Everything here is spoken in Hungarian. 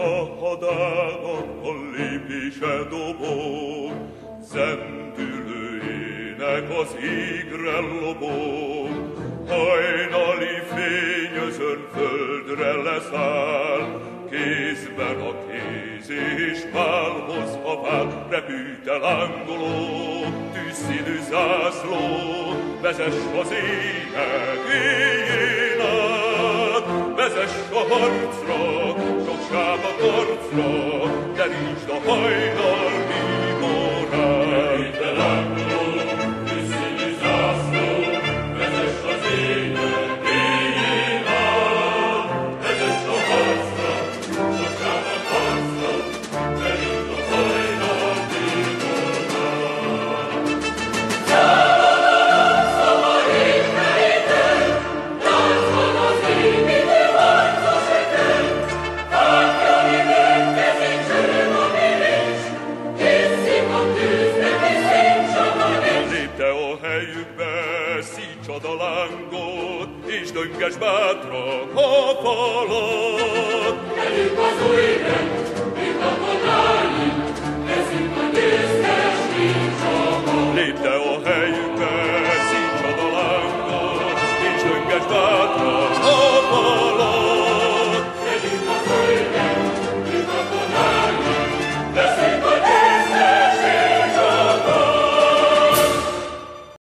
hadának lépése dobog, zendülőjének az égre lobog, hajnali fényözön földre leszáll, kézben a kéz és válhoz a vál, repüte lángoló, tűzszínű zászló, vezess az ének éjjén vezess a harcra, capo corflo, caristo poi dolor helyükbe szítsad a lángot, és dönges bátran a falat. Eljük az új élet, mint a podányi, eszünk a győztes nincsaba. Lépj a helyükbe, szítsad a lángot, és dönges bátran